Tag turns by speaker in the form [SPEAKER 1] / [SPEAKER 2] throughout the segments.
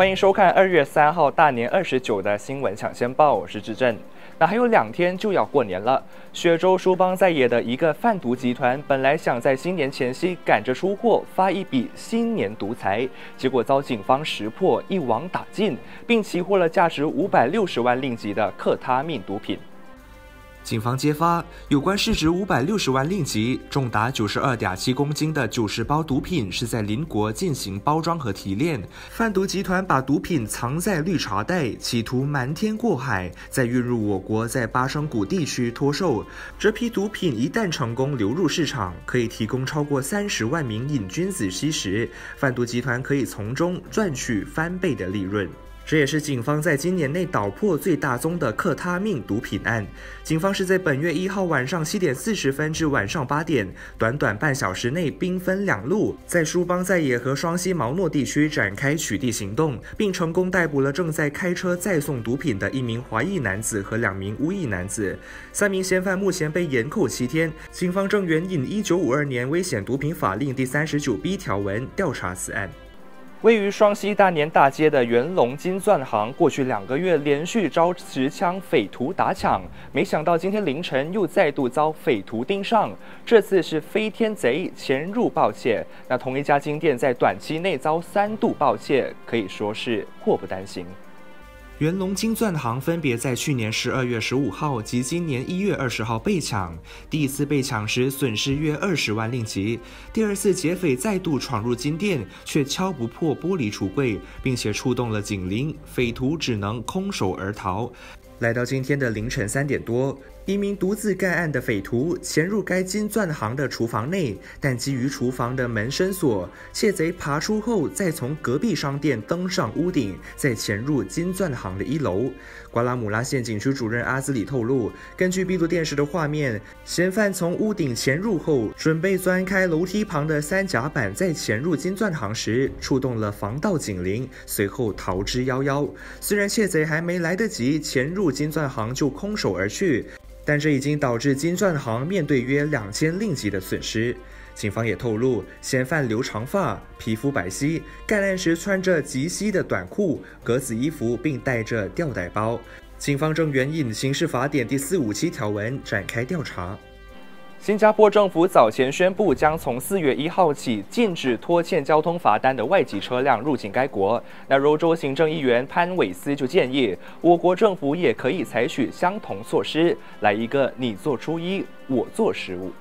[SPEAKER 1] 欢迎收看二月三号大年二十九的新闻抢先报，我是志正。那还有两天就要过年了，雪州书邦在野的一个贩毒集团本来想在新年前夕赶着出货，发一笔新年独财，结果遭警方识破，一网打尽，并起获了价值五百六十万令吉的克他命毒品。
[SPEAKER 2] 警方揭发，有关市值五百六十万令吉、重达九十二点七公斤的九十包毒品是在邻国进行包装和提炼。贩毒集团把毒品藏在绿茶袋，企图瞒天过海，再运入我国在巴生谷地区脱售。这批毒品一旦成功流入市场，可以提供超过三十万名瘾君子吸食，贩毒集团可以从中赚取翻倍的利润。这也是警方在今年内捣破最大宗的克他命毒品案。警方是在本月一号晚上七点四十分至晚上八点，短短半小时内兵分两路，在舒邦在野和双溪毛诺地区展开取缔行动，并成功逮捕了正在开车载送毒品的一名华裔男子和两名乌裔男子。三名嫌犯目前被延扣七天。警方正援引一九五二年危险毒品法令第三十九 B 条文调查此案。
[SPEAKER 1] 位于双溪大年大街的元隆金钻行，过去两个月连续遭持枪匪徒打抢，没想到今天凌晨又再度遭匪徒盯上，这次是飞天贼潜入盗窃。那同一家金店在短期内遭三度盗窃，可以说是祸不单行。
[SPEAKER 2] 元隆金钻行分别在去年十二月十五号及今年一月二十号被抢。第一次被抢时损失约二十万令吉，第二次劫匪再度闯入金店，却敲不破玻璃橱柜，并且触动了警铃，匪徒只能空手而逃。来到今天的凌晨三点多。一名独自干案的匪徒潜入该金钻行的厨房内，但基于厨房的门深锁，窃贼爬出后再从隔壁商店登上屋顶，再潜入金钻行的一楼。瓜拉姆拉县警区主任阿兹里透露，根据闭路电视的画面，嫌犯从屋顶潜入后，准备钻开楼梯旁的三甲板再潜入金钻行时，触动了防盗警铃，随后逃之夭夭。虽然窃贼还没来得及潜入金钻行就空手而去。但这已经导致金钻行面对约两千令吉的损失。警方也透露，嫌犯留长发，皮肤白皙，干案时穿着及膝的短裤、格子衣服，并带着吊带包。警方正援引刑事法典第四五七条文展开调查。
[SPEAKER 1] 新加坡政府早前宣布，将从四月一号起禁止拖欠交通罚单的外籍车辆入境该国。那柔州行政议员潘伟斯就建议，我国政府也可以采取相同措施，来一个你做初一，我做十五。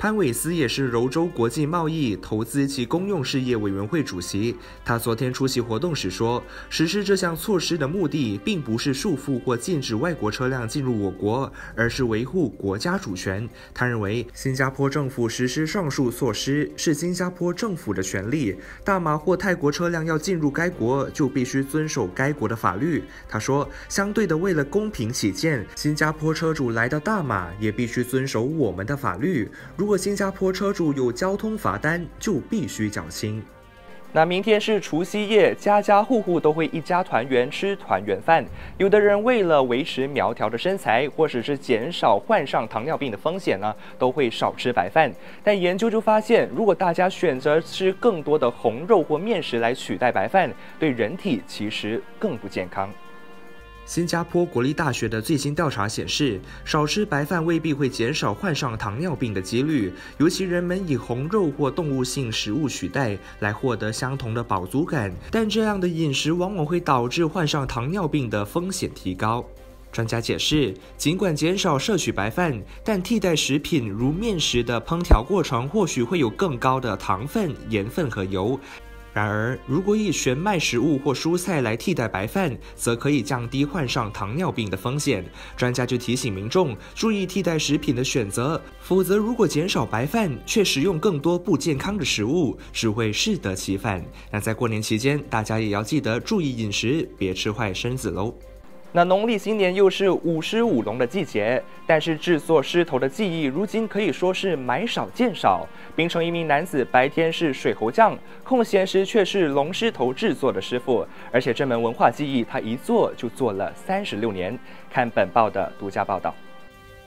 [SPEAKER 2] 潘伟斯也是柔州国际贸易投资及公用事业委员会主席。他昨天出席活动时说，实施这项措施的目的，并不是束缚或禁止外国车辆进入我国，而是维护国家主权。他认为，新加坡政府实施上述措施是新加坡政府的权利。大马或泰国车辆要进入该国，就必须遵守该国的法律。他说，相对的，为了公平起见，新加坡车主来到大马也必须遵守我们的法律。如果新加坡车主有交通罚单，就必须缴清。
[SPEAKER 1] 那明天是除夕夜，家家户户都会一家团圆吃团圆饭。有的人为了维持苗条的身材，或者是减少患上糖尿病的风险呢，都会少吃白饭。但研究就发现，如果大家选择吃更多的红肉或面食来取代白饭，对人体其实更不健康。
[SPEAKER 2] 新加坡国立大学的最新调查显示，少吃白饭未必会减少患上糖尿病的几率，尤其人们以红肉或动物性食物取代来获得相同的饱足感，但这样的饮食往往会导致患上糖尿病的风险提高。专家解释，尽管减少摄取白饭，但替代食品如面食的烹调过程或许会有更高的糖分、盐分和油。然而，如果以全麦食物或蔬菜来替代白饭，则可以降低患上糖尿病的风险。专家就提醒民众注意替代食品的选择，否则如果减少白饭却食用更多不健康的食物，只会适得其反。那在过年期间，大家也要记得注意饮食，别吃坏身子喽。
[SPEAKER 1] 那农历新年又是舞狮舞龙的季节，但是制作狮头的技艺如今可以说是买少见少。槟城一名男子白天是水猴匠，空闲时却是龙狮头制作的师傅，而且这门文化技艺他一做就做了三十六年。看本报的独家报道。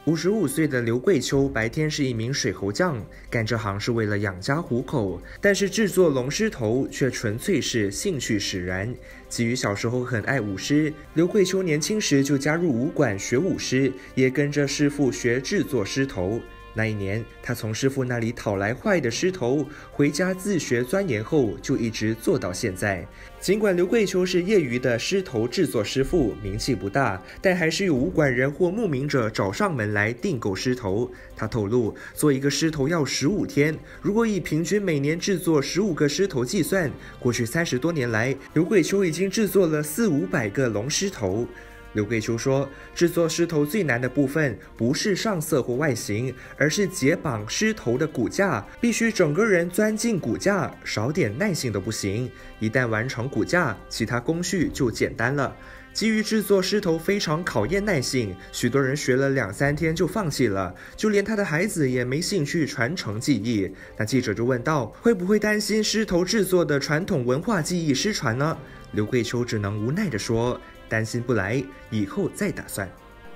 [SPEAKER 2] 五十五岁的刘桂秋白天是一名水猴匠，干这行是为了养家糊口。但是制作龙狮头却纯粹是兴趣使然。基于小时候很爱舞狮，刘桂秋年轻时就加入武馆学舞狮，也跟着师傅学制作狮头。那一年，他从师傅那里讨来坏的狮头，回家自学钻研后，就一直做到现在。尽管刘桂秋是业余的狮头制作师傅，名气不大，但还是有武馆人或慕名者找上门来订购狮头。他透露，做一个狮头要十五天，如果以平均每年制作十五个狮头计算，过去三十多年来，刘桂秋已经制作了四五百个龙狮头。刘桂秋说：“制作狮头最难的部分不是上色或外形，而是解绑狮头的骨架，必须整个人钻进骨架，少点耐性都不行。一旦完成骨架，其他工序就简单了。基于制作狮头非常考验耐性，许多人学了两三天就放弃了，就连他的孩子也没兴趣传承技艺。那记者就问道：会不会担心狮头制作的传统文化技艺失传呢？刘桂秋只能无奈地说。”担心不来，以后再打算。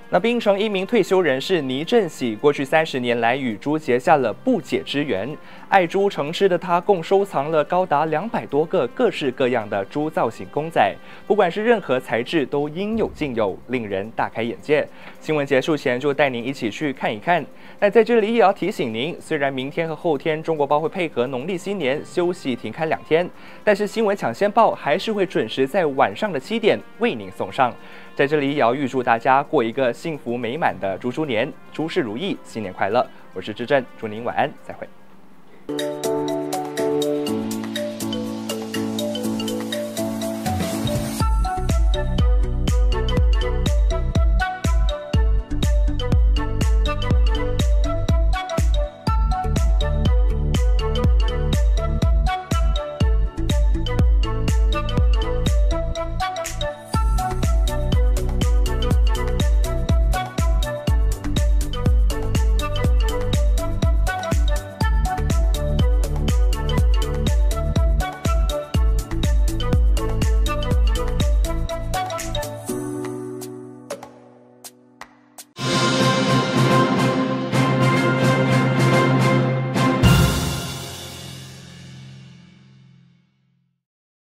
[SPEAKER 1] 那槟城一名退休人士倪振喜，过去三十年来与猪结下了不解之缘。爱猪成痴的他，共收藏了高达两百多个各式各样的猪造型公仔，不管是任何材质，都应有尽有，令人大开眼界。新闻结束前，就带您一起去看一看。那在这里也要提醒您，虽然明天和后天中国报会配合农历新年休息停刊两天，但是新闻抢先报还是会准时在晚上的七点为您送上。在这里也要预祝大家过一个幸福美满的猪猪年，诸事如意，新年快乐！我是志正，祝您晚安，再会。